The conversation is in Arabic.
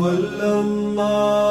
صلى الله